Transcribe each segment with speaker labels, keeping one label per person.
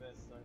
Speaker 1: best. Sorry.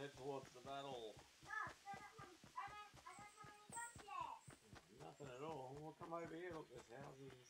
Speaker 1: head towards the battle. Nothing at all. We'll come over here. Look, there's houses.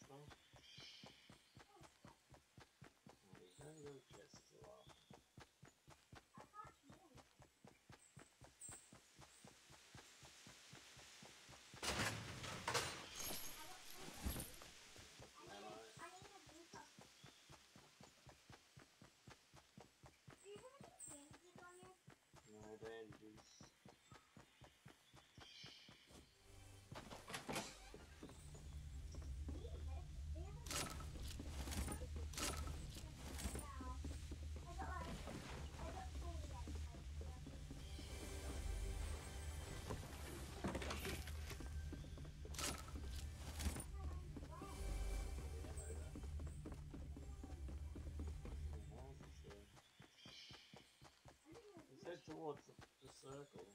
Speaker 1: towards the, the circle.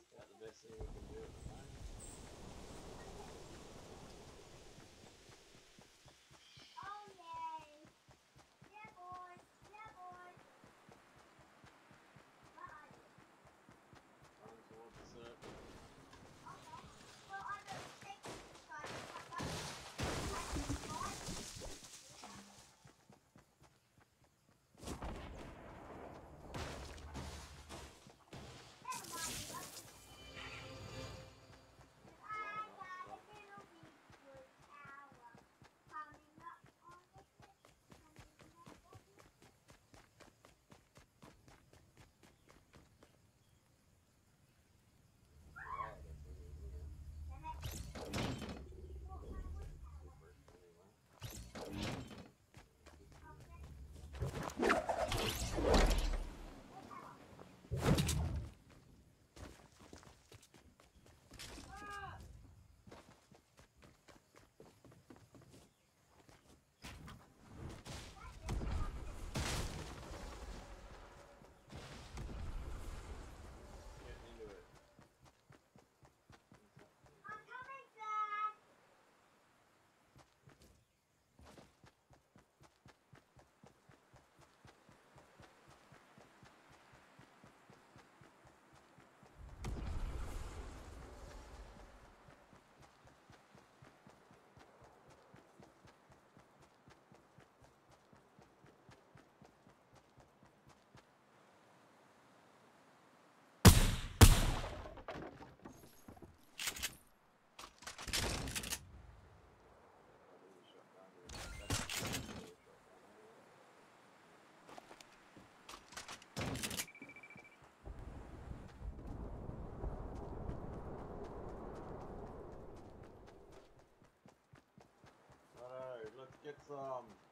Speaker 1: Is that the best thing we can do at the moment? it's
Speaker 2: um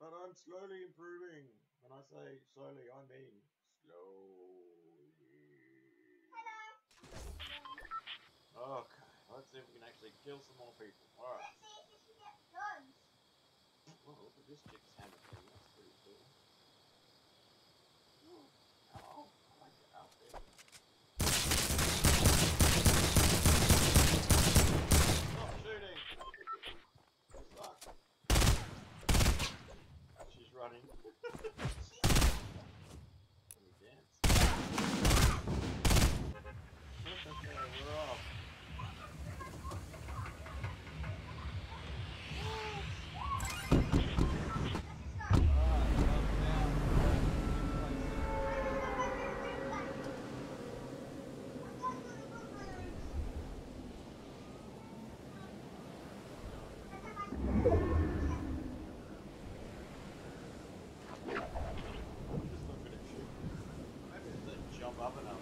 Speaker 2: But I'm slowly improving. When I say slowly, I mean slowly.
Speaker 1: Hello.
Speaker 2: Okay, let's see if we can actually kill some more people. Alright.
Speaker 1: Let's see if she gets guns.
Speaker 2: Well, look at this chick's hammer. Lebanon.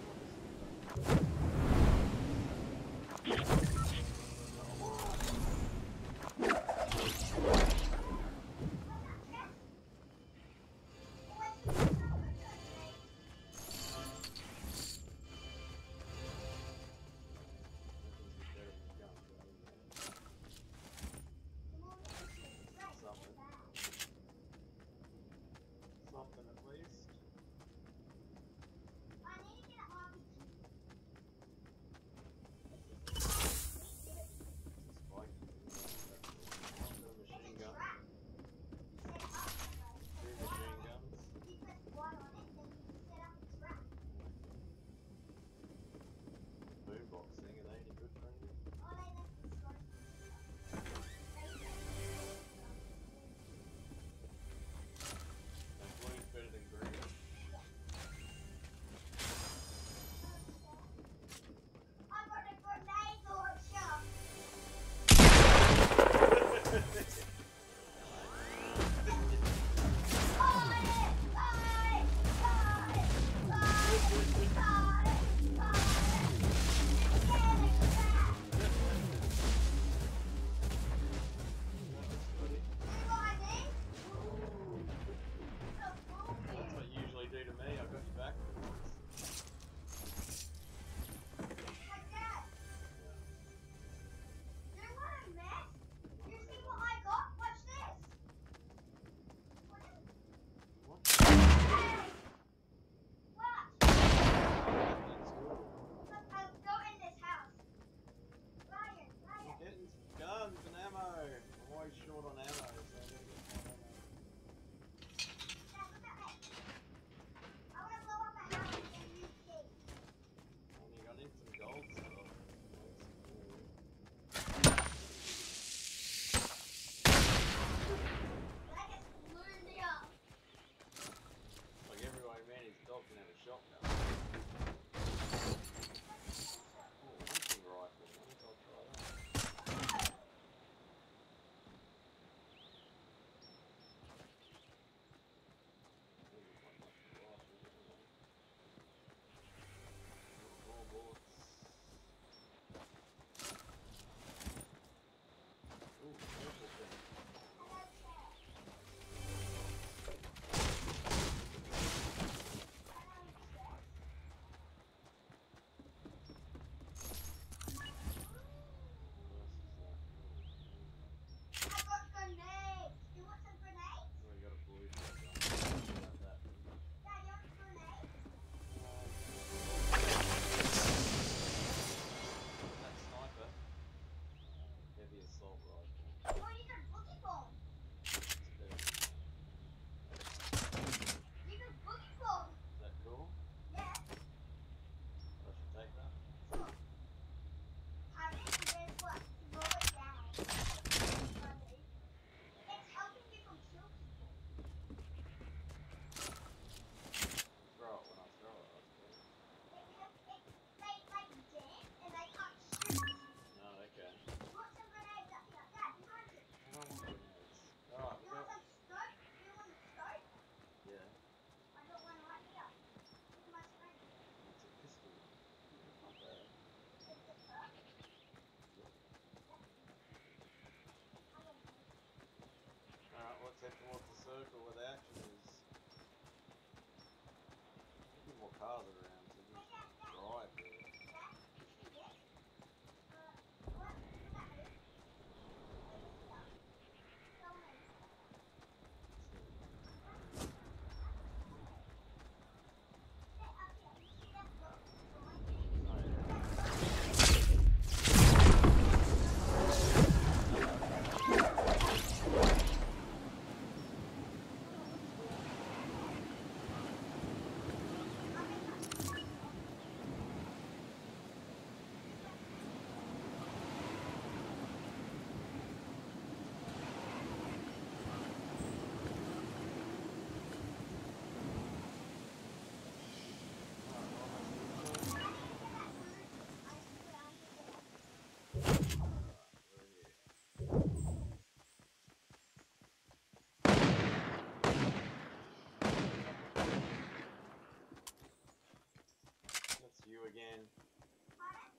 Speaker 2: That's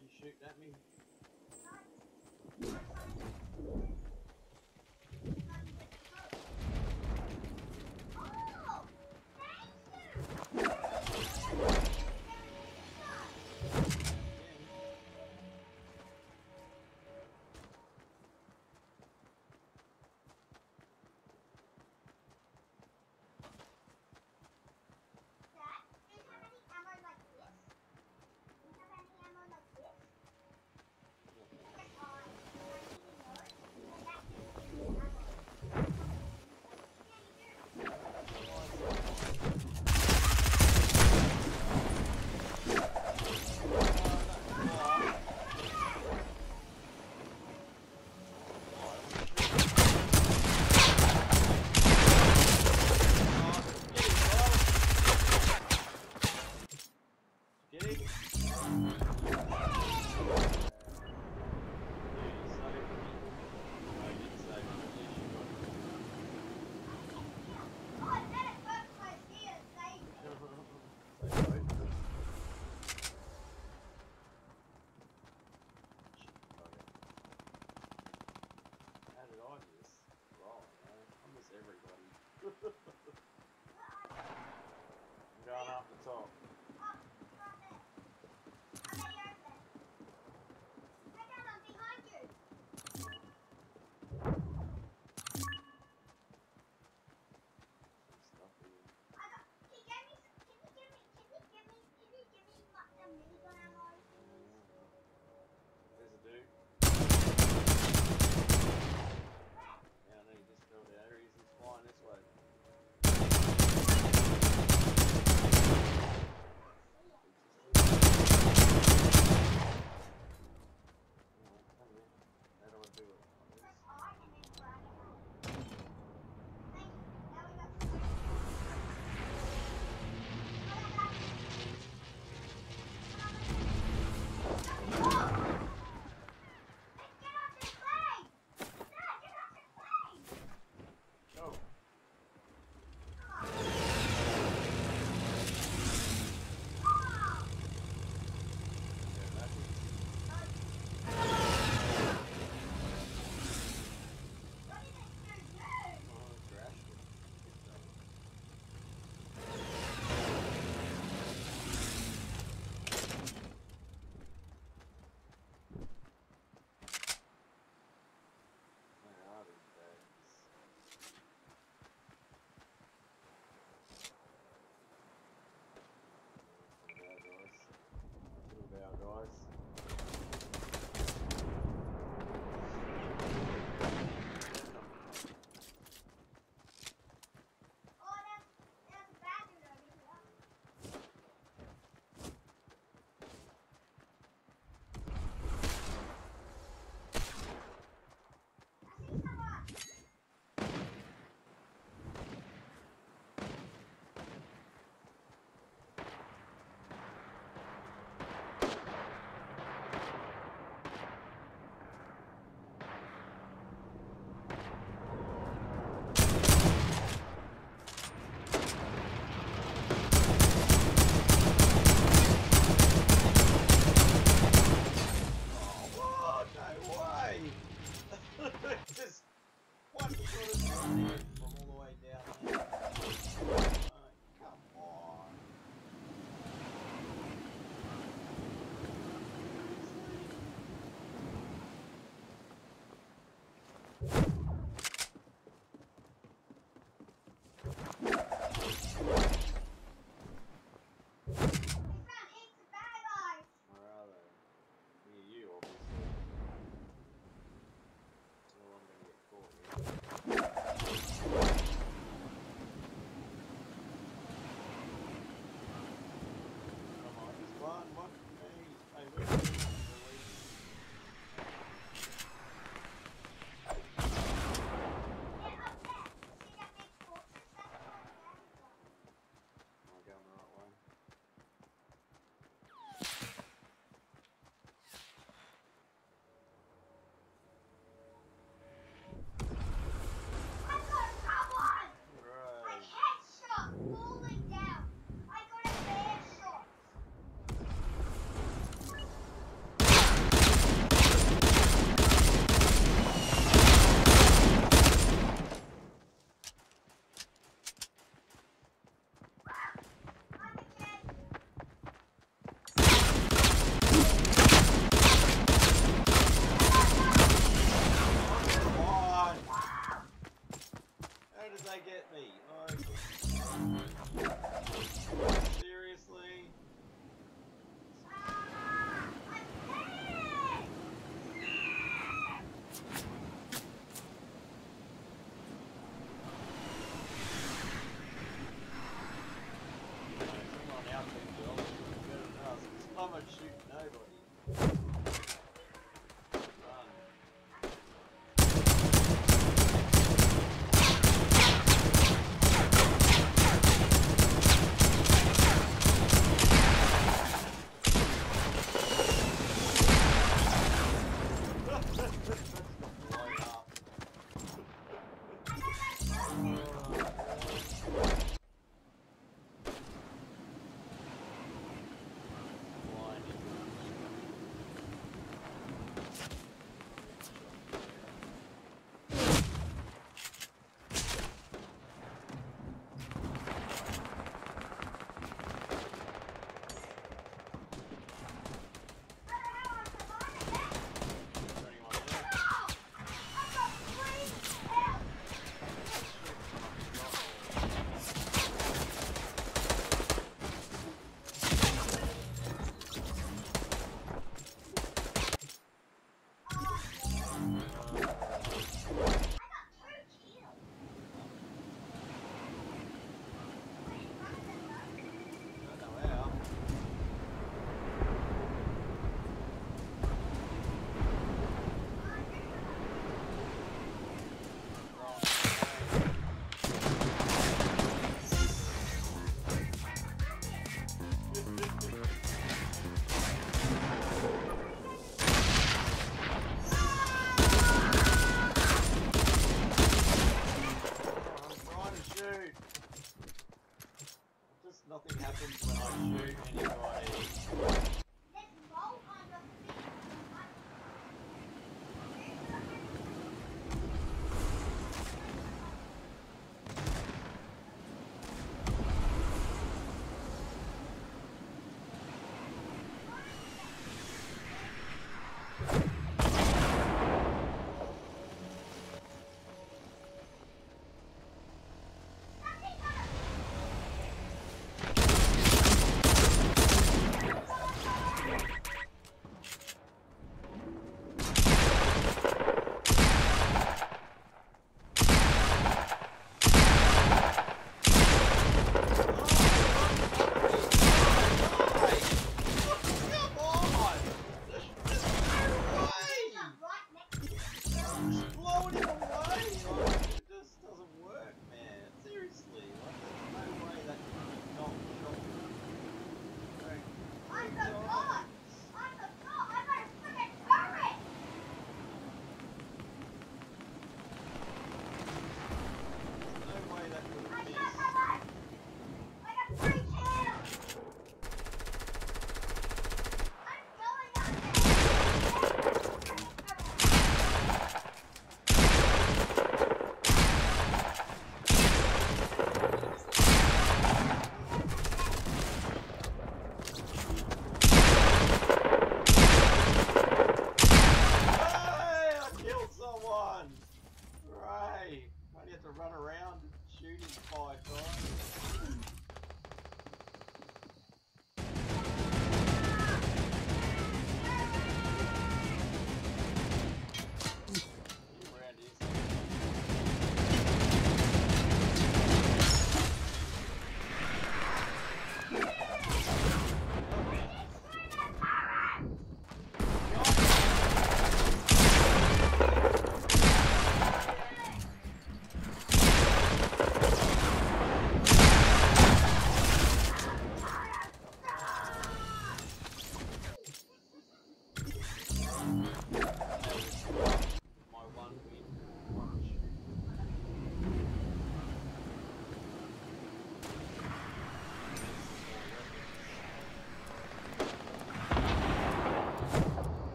Speaker 1: you shooting at me?